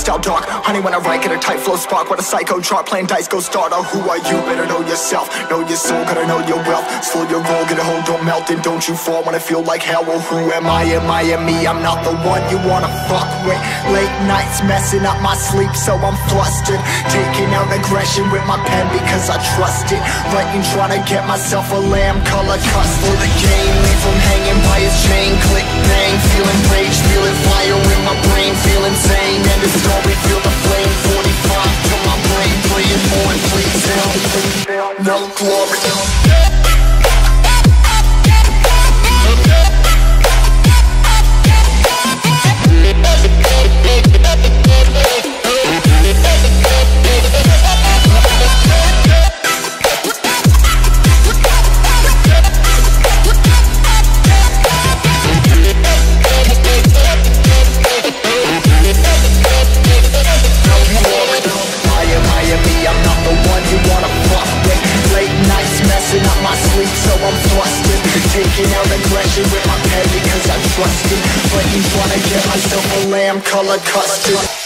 lifestyle dark. Honey, when I write, get a tight flow spark. What a psycho chart, playing dice, go starter oh, Who are you? Better know yourself. Know your soul, gotta know your wealth. Slow your roll, get a hold, don't melt And don't you fall. When I feel like hell Well, who am I? Am I am me? I'm not the one you wanna fuck with. Late nights messing up my sleep So I'm flustered. Taking out aggression with my pen Because I trust it. Writing, trying to get myself a lamb color cuss for the game Leave him hanging by his chain Click, bang, You wanna get myself a lamb color custard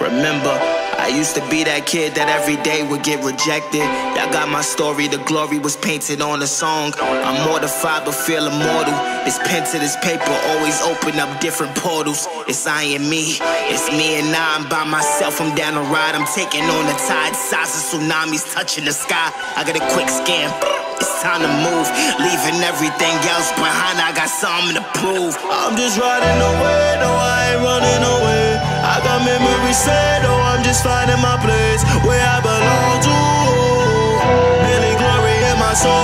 Remember, I used to be that kid that every day would get rejected. Y'all got my story, the glory was painted on the song. I'm mortified but feel immortal. This pen to this paper always open up different portals. It's I and me, it's me and I. I'm by myself, I'm down the ride. I'm taking on the tide, size of tsunamis touching the sky. I got a quick scan. It's time to move, leaving everything else behind. I got something to prove. I'm just riding away, no, I ain't running away. I got memories set, oh, I'm just finding my place where I belong to. Feeling glory in my soul.